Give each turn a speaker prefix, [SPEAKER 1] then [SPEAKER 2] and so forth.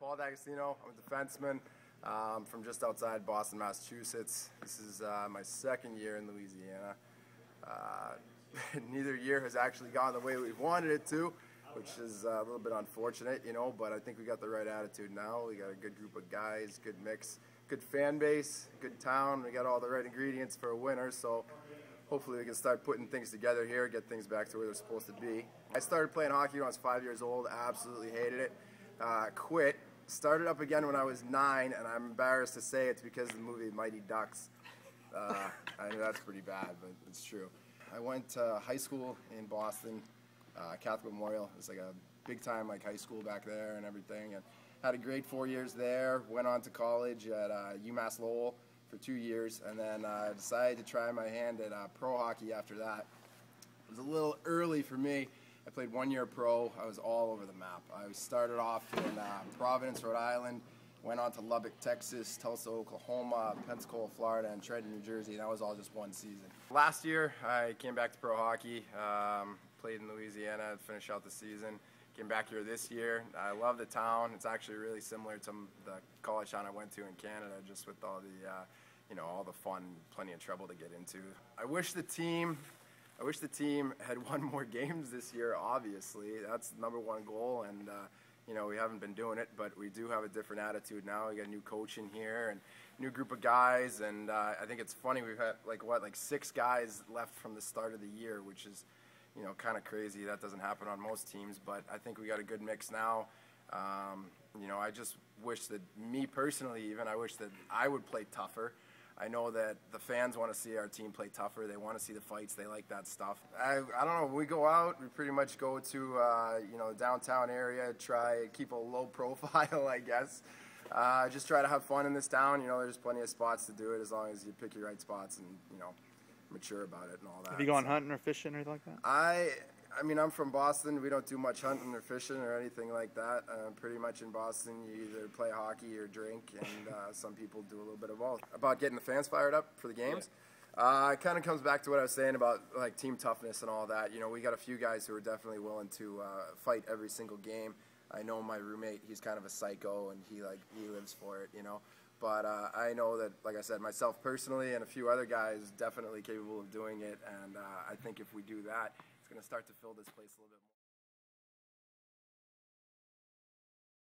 [SPEAKER 1] Paul D'Agostino. I'm a defenseman um, from just outside Boston, Massachusetts. This is uh, my second year in Louisiana. Uh, neither year has actually gone the way we wanted it to, which is uh, a little bit unfortunate, you know, but I think we got the right attitude now. We got a good group of guys, good mix, good fan base, good town. We got all the right ingredients for a winner, so hopefully we can start putting things together here, get things back to where they're supposed to be. I started playing hockey when I was five years old, absolutely hated it, uh, quit, started up again when I was nine, and I'm embarrassed to say it's because of the movie Mighty Ducks. Uh, I know that's pretty bad, but it's true. I went to high school in Boston, uh, Catholic Memorial. It's like a big time like high school back there and everything. And had a great four years there. Went on to college at uh, UMass Lowell for two years, and then uh, decided to try my hand at uh, pro hockey after that. It was a little early for me. I played one year pro. I was all over the map. I started off in uh, Providence, Rhode Island, went on to Lubbock, Texas, Tulsa, Oklahoma, Pensacola, Florida, and Trenton, New Jersey. And that was all just one season. Last year, I came back to pro hockey, um, played in Louisiana, to finish out the season. Came back here this year. I love the town. It's actually really similar to the college town I went to in Canada, just with all the, uh, you know, all the fun, plenty of trouble to get into. I wish the team I wish the team had won more games this year. Obviously, that's the number one goal, and uh, you know we haven't been doing it, but we do have a different attitude now. We got a new coach in here and new group of guys, and uh, I think it's funny. We've had like what, like six guys left from the start of the year, which is you know kind of crazy. That doesn't happen on most teams, but I think we got a good mix now. Um, you know, I just wish that me personally, even I wish that I would play tougher. I know that the fans want to see our team play tougher. They want to see the fights. They like that stuff. I, I don't know. When we go out, we pretty much go to uh, you know downtown area, try keep a low profile, I guess. Uh, just try to have fun in this town. You know, there's plenty of spots to do it as long as you pick your right spots and you know mature about it and all that.
[SPEAKER 2] Have you gone so, hunting or fishing or anything like that?
[SPEAKER 1] I I mean, I'm from Boston. We don't do much hunting or fishing or anything like that. Uh, pretty much in Boston, you either play hockey or drink, and uh, some people do a little bit of both. About getting the fans fired up for the games. Uh, it kind of comes back to what I was saying about like team toughness and all that. You know, we got a few guys who are definitely willing to uh, fight every single game. I know my roommate; he's kind of a psycho, and he like he lives for it. You know, but uh, I know that, like I said, myself personally and a few other guys definitely capable of doing it. And uh, I think if we do that, going to start to fill this place a little bit more.